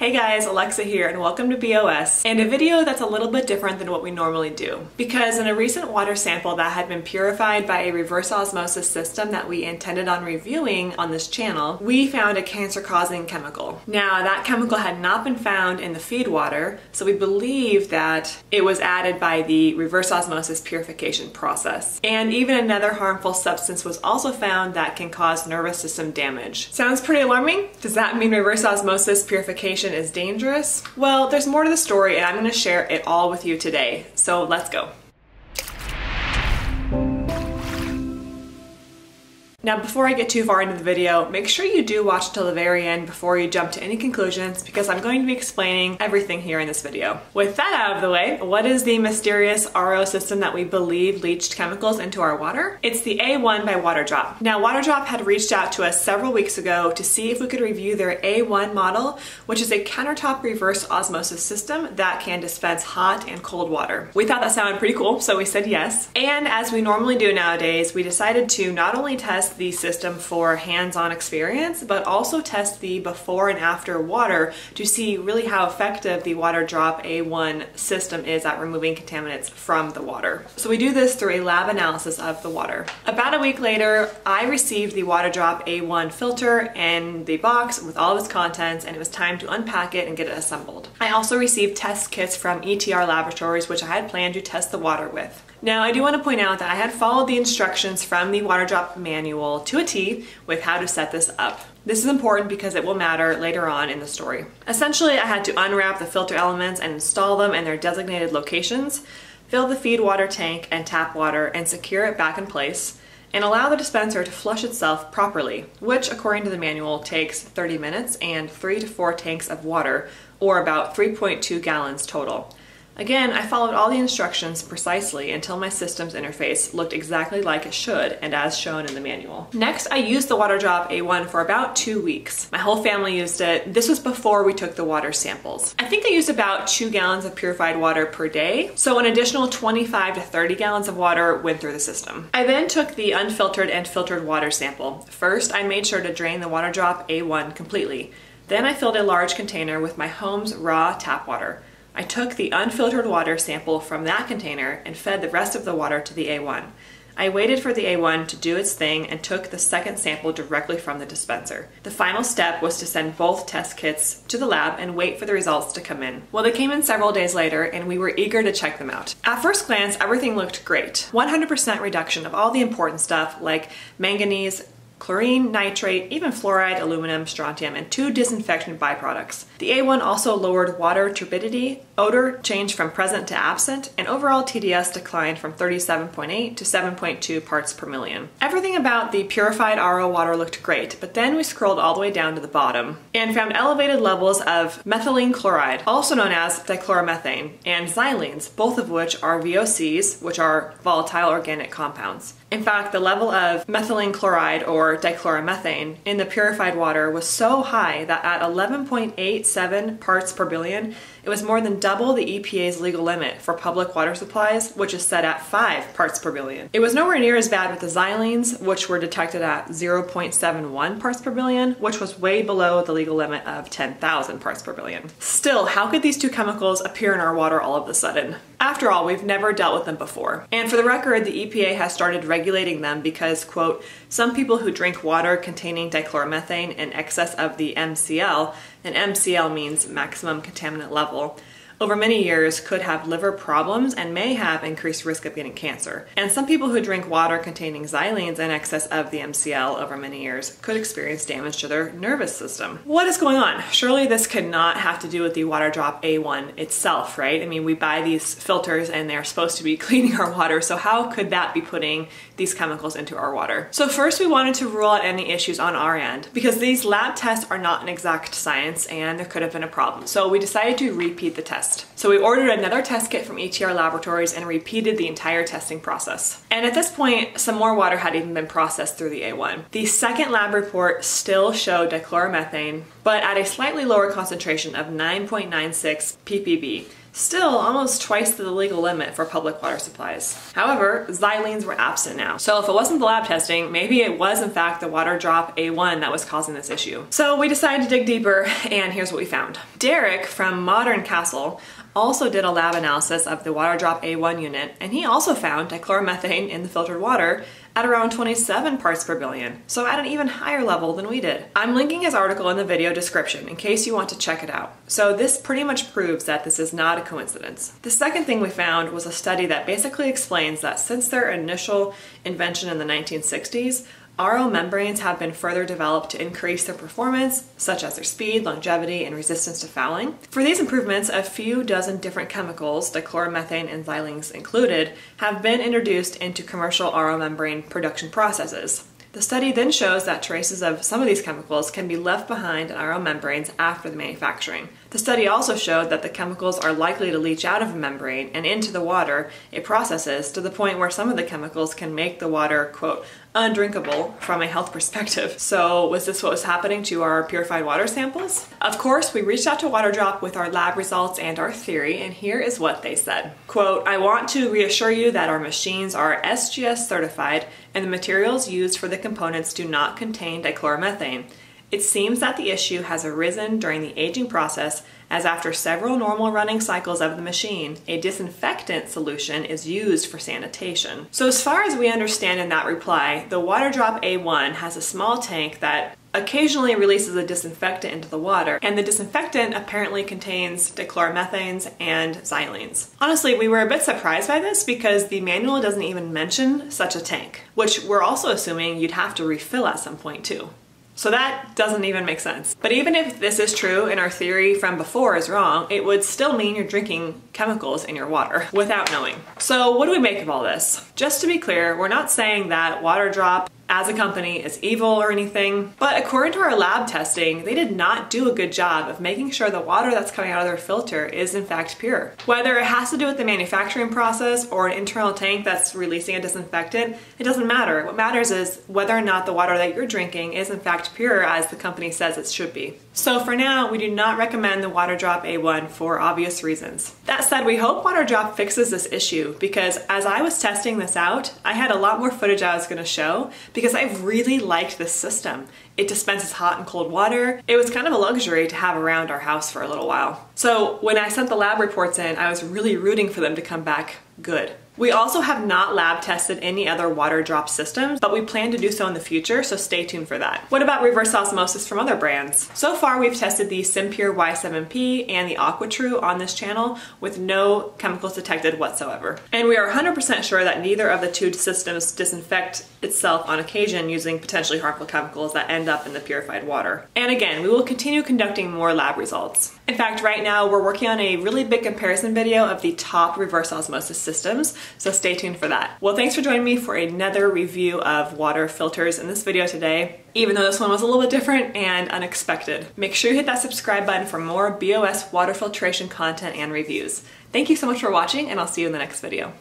Hey guys, Alexa here and welcome to BOS and a video that's a little bit different than what we normally do. Because in a recent water sample that had been purified by a reverse osmosis system that we intended on reviewing on this channel, we found a cancer causing chemical. Now that chemical had not been found in the feed water, so we believe that it was added by the reverse osmosis purification process. And even another harmful substance was also found that can cause nervous system damage. Sounds pretty alarming? Does that mean reverse osmosis purification is dangerous? Well, there's more to the story and I'm gonna share it all with you today. So let's go. Now before I get too far into the video, make sure you do watch till the very end before you jump to any conclusions because I'm going to be explaining everything here in this video. With that out of the way, what is the mysterious RO system that we believe leached chemicals into our water? It's the A1 by Waterdrop. Now Waterdrop had reached out to us several weeks ago to see if we could review their A1 model, which is a countertop reverse osmosis system that can dispense hot and cold water. We thought that sounded pretty cool, so we said yes. And as we normally do nowadays, we decided to not only test test the system for hands-on experience, but also test the before and after water to see really how effective the Waterdrop A1 system is at removing contaminants from the water. So we do this through a lab analysis of the water. About a week later, I received the Waterdrop A1 filter and the box with all of its contents and it was time to unpack it and get it assembled. I also received test kits from ETR Laboratories which I had planned to test the water with. Now I do want to point out that I had followed the instructions from the Waterdrop manual to a T with how to set this up. This is important because it will matter later on in the story. Essentially I had to unwrap the filter elements and install them in their designated locations, fill the feed water tank and tap water and secure it back in place, and allow the dispenser to flush itself properly, which according to the manual takes 30 minutes and 3 to 4 tanks of water, or about 3.2 gallons total. Again, I followed all the instructions precisely until my systems interface looked exactly like it should and as shown in the manual. Next, I used the Waterdrop A1 for about two weeks. My whole family used it. This was before we took the water samples. I think I used about two gallons of purified water per day, so an additional 25 to 30 gallons of water went through the system. I then took the unfiltered and filtered water sample. First, I made sure to drain the Waterdrop A1 completely. Then I filled a large container with my home's raw tap water. I took the unfiltered water sample from that container and fed the rest of the water to the A1. I waited for the A1 to do its thing and took the second sample directly from the dispenser. The final step was to send both test kits to the lab and wait for the results to come in. Well, they came in several days later and we were eager to check them out. At first glance, everything looked great. 100% reduction of all the important stuff like manganese, chlorine, nitrate, even fluoride, aluminum, strontium, and two disinfectant byproducts. The A1 also lowered water turbidity, odor changed from present to absent, and overall TDS declined from 37.8 to 7.2 parts per million. Everything about the purified RO water looked great, but then we scrolled all the way down to the bottom and found elevated levels of methylene chloride, also known as dichloromethane, and xylenes, both of which are VOCs, which are volatile organic compounds. In fact, the level of methylene chloride or dichloromethane in the purified water was so high that at 11.87 parts per billion, it was more than double the EPA's legal limit for public water supplies, which is set at 5 parts per billion. It was nowhere near as bad with the xylenes, which were detected at 0.71 parts per billion, which was way below the legal limit of 10,000 parts per billion. Still, how could these two chemicals appear in our water all of a sudden? After all, we've never dealt with them before. And for the record, the EPA has started regulating them because, quote, some people who drink water containing dichloromethane in excess of the MCL, and MCL means maximum contaminant level, over many years could have liver problems and may have increased risk of getting cancer. And some people who drink water containing xylenes in excess of the MCL over many years could experience damage to their nervous system. What is going on? Surely this could not have to do with the Waterdrop A1 itself, right? I mean, we buy these filters and they're supposed to be cleaning our water, so how could that be putting these chemicals into our water? So first we wanted to rule out any issues on our end because these lab tests are not an exact science and there could have been a problem. So we decided to repeat the test test. So we ordered another test kit from ETR Laboratories and repeated the entire testing process. And at this point, some more water had even been processed through the A1. The second lab report still showed dichloromethane, but at a slightly lower concentration of 9.96 ppb. Still almost twice the legal limit for public water supplies. However, xylenes were absent now. So if it wasn't the lab testing, maybe it was in fact the Waterdrop A1 that was causing this issue. So we decided to dig deeper and here's what we found. Derek from Modern Castle also did a lab analysis of the Waterdrop A1 unit and he also found dichloromethane in the filtered water at around 27 parts per billion, so at an even higher level than we did. I'm linking his article in the video description in case you want to check it out. So this pretty much proves that this is not a coincidence. The second thing we found was a study that basically explains that since their initial invention in the 1960s, RO membranes have been further developed to increase their performance, such as their speed, longevity, and resistance to fouling. For these improvements, a few dozen different chemicals, dichloromethane and xylenes included, have been introduced into commercial RO membrane production processes. The study then shows that traces of some of these chemicals can be left behind in RO membranes after the manufacturing. The study also showed that the chemicals are likely to leach out of a membrane and into the water it processes to the point where some of the chemicals can make the water, quote, undrinkable from a health perspective. So was this what was happening to our purified water samples? Of course, we reached out to Waterdrop with our lab results and our theory, and here is what they said. Quote, I want to reassure you that our machines are SGS certified and the materials used for the components do not contain dichloromethane. It seems that the issue has arisen during the aging process as after several normal running cycles of the machine, a disinfectant solution is used for sanitation. So as far as we understand in that reply, the Waterdrop A1 has a small tank that occasionally releases a disinfectant into the water, and the disinfectant apparently contains dichloromethanes and xylenes. Honestly, we were a bit surprised by this because the manual doesn't even mention such a tank, which we're also assuming you'd have to refill at some point too. So that doesn't even make sense. But even if this is true and our theory from before is wrong, it would still mean you're drinking chemicals in your water without knowing. So what do we make of all this? Just to be clear, we're not saying that Waterdrop as a company is evil or anything, but according to our lab testing, they did not do a good job of making sure the water that's coming out of their filter is in fact pure. Whether it has to do with the manufacturing process or an internal tank that's releasing a disinfectant, it doesn't matter. What matters is whether or not the water that you're drinking is in fact pure as the company says it should be. So for now, we do not recommend the Waterdrop A1 for obvious reasons. That said, we hope Waterdrop fixes this issue because as I was testing this out, I had a lot more footage I was gonna show because I really liked this system. It dispenses hot and cold water. It was kind of a luxury to have around our house for a little while. So when I sent the lab reports in, I was really rooting for them to come back good. We also have not lab tested any other Waterdrop systems, but we plan to do so in the future, so stay tuned for that. What about reverse osmosis from other brands? So far we've tested the Simpure Y7P and the AquaTrue on this channel with no chemicals detected whatsoever. And we are 100% sure that neither of the two systems disinfect itself on occasion using potentially harmful chemicals that end up in the purified water. And again, we will continue conducting more lab results. In fact, right now we're working on a really big comparison video of the top reverse osmosis systems, so stay tuned for that. Well, thanks for joining me for another review of water filters in this video today, even though this one was a little bit different and unexpected. Make sure you hit that subscribe button for more BOS water filtration content and reviews. Thank you so much for watching, and I'll see you in the next video.